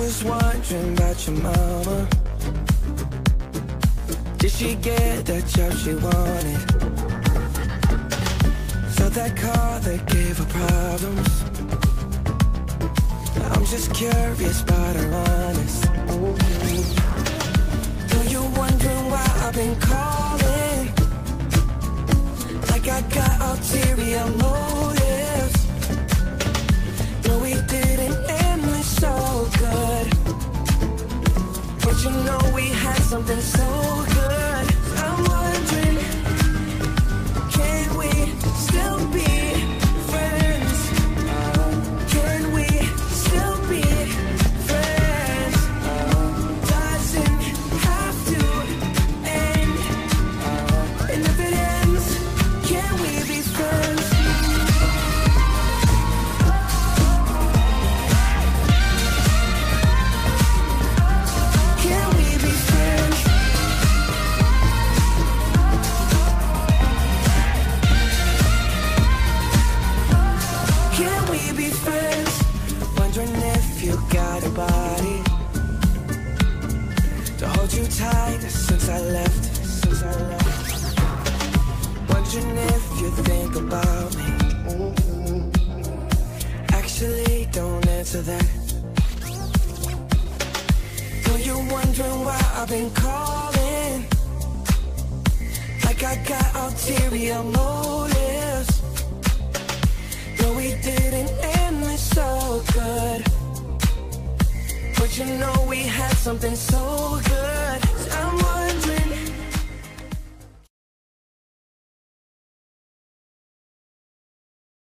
was wondering about your mama. Did she get that job she wanted? So that car that gave her problems. I'm just curious about her honest. Though you're wondering why I've been calling, like I got ulterior motives. Something so good. You since I left. Since I left. Wondering if you think about me. Actually, don't answer that. Though you're wondering why I've been calling, like I got ulterior motives. No, we didn't end this so good. But you know we had something so good.